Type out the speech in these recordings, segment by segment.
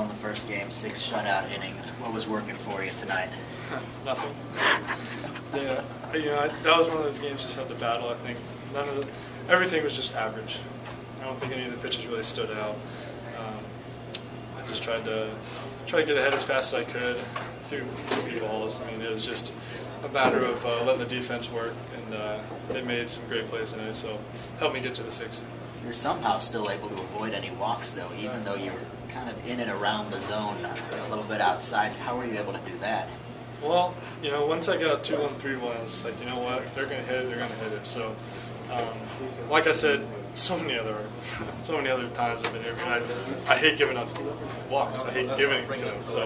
well in the first game, six shutout innings. What was working for you tonight? Nothing. yeah, you know, that was one of those games just had to battle. I think none of the, everything was just average. I don't think any of the pitches really stood out. Um, I just tried to try to get ahead as fast as I could through three balls. I mean, it was just a matter of uh, letting the defense work, and uh, they made some great plays in it. So helped me get to the sixth. You're somehow still able to avoid any walks, though, even though you're kind of in and around the zone, a little bit outside. How were you able to do that? Well, you know, once I got two one three one, I was just like, you know what, if they're gonna hit it, they're gonna hit it. So, um, like I said, so many other, so many other times I've been here. I, I hate giving up walks. I hate giving it to them. So,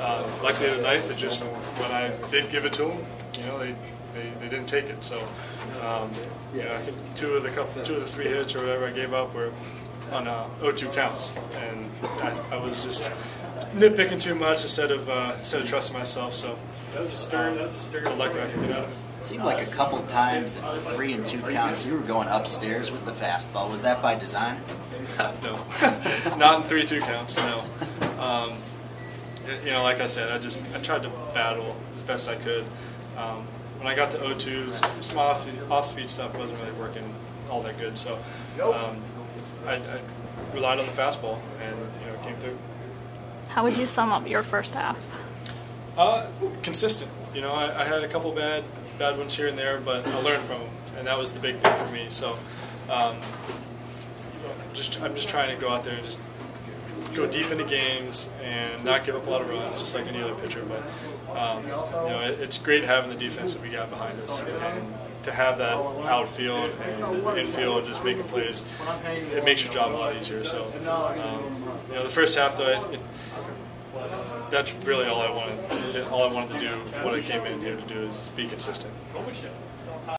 uh, luckily tonight, they just when I did give it to them, you know, they they, they didn't take it. So, um, you know, I think two of the couple, two of the three hits or whatever I gave up were on uh, 0-2 counts, and I, I was just nitpicking too much instead of uh, instead of trusting myself. So That was a stern. That was a stern. I like that. You know. It seemed like a couple times in three and two counts you were going upstairs with the fastball. Was that by design? no, not in three two counts. No. Um, you know, like I said, I just I tried to battle as best I could. Um, when I got to 0-2s, some off off speed stuff wasn't really working all that good. So um, I, I relied on the fastball, and you know, it came through. How would you sum up your first half? Uh, consistent. You know, I, I had a couple bad bad ones here and there, but I learned from them, and that was the big thing for me. So, um, just I'm just trying to go out there and just go deep into games and not give up a lot of runs, just like any other pitcher. But um, you know, it, it's great having the defense that we got behind us, and to have that outfield and infield just making plays, it makes your job a lot easier. So, um, you know, the first half though, it, it, that's really all I wanted. All I wanted to do, what I came in here to do, is be consistent.